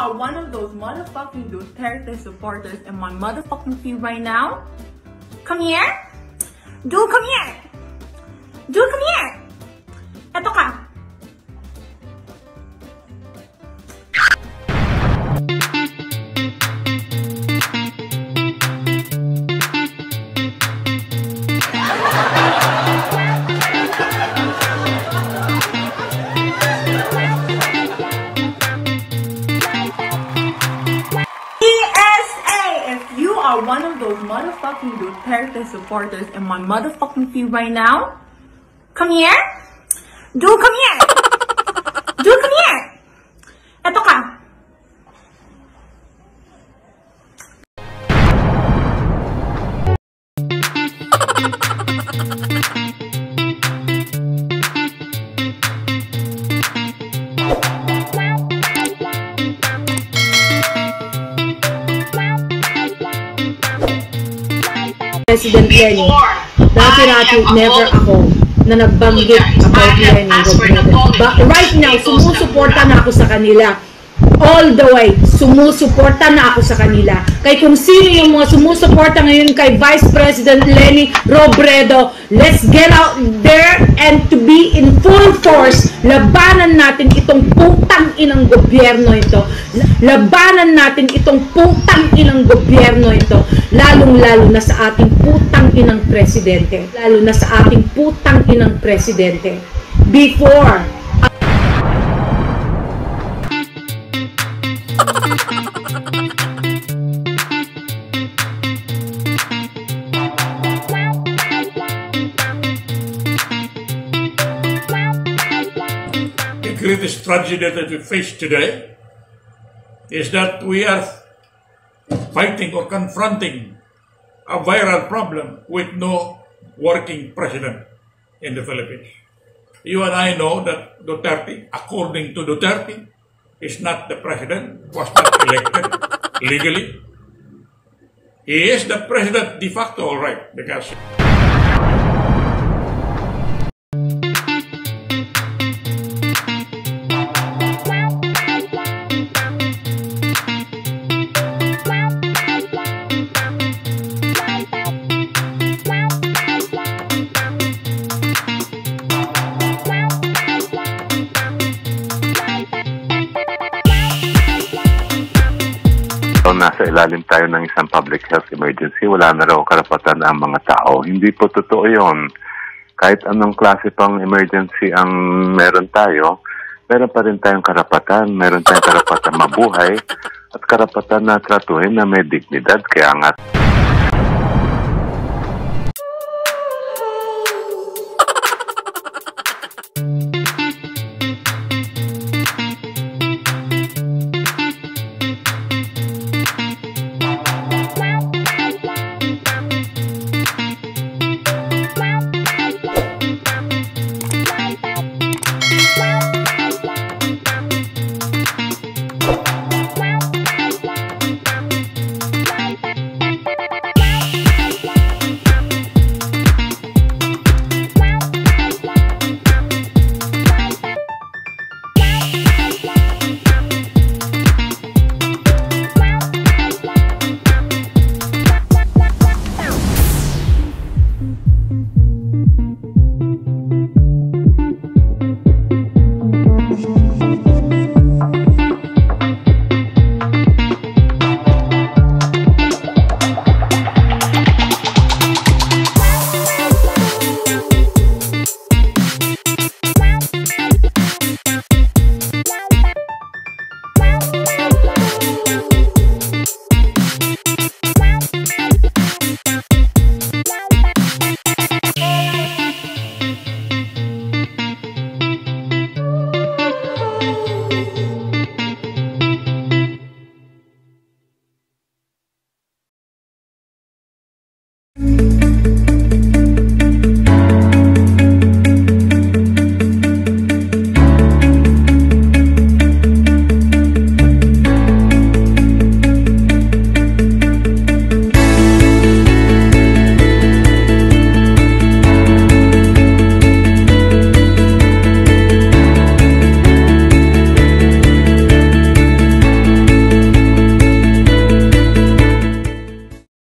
are one of those motherfucking Duterte supporters in my motherfucking feed right now, come here. Dude, come here. Dude, come here. Motherfucking Duterte supporters in my motherfucking feed right now, come here. Dude, come here. Dude, come here. Eto ka. President Lenny, dati natin never ako na nagbanggit about. But right now, sumusuporta na ako sa kanila. All the way, sumusuporta na ako sa kanila. Kay kung sino yung mga sumusuporta ngayon kay Vice President Lenny Robredo, let's get out there and to be in full force, labanan natin itong putang inang gobyerno ito. Labanan natin itong putang inang gobyerno ito, lalong-lalo na sa ating putang inang presidente. Lalo na sa ating putang inang presidente. Before greatest tragedy that we face today is that we are fighting or confronting a viral problem with no working president in the Philippines. You and I know that Duterte, according to Duterte, is not the president, was not elected legally. He is the president de facto, all right, because So, nasa ilalim tayo ng isang public health emergency, wala na raw karapatan ang mga tao. Hindi po totoo yon. Kahit anong klase pang emergency ang meron tayo, meron pa rin tayong karapatan. Meron tayong karapatan mabuhay at karapatan na tratuhin na may dignidad. Kaya nga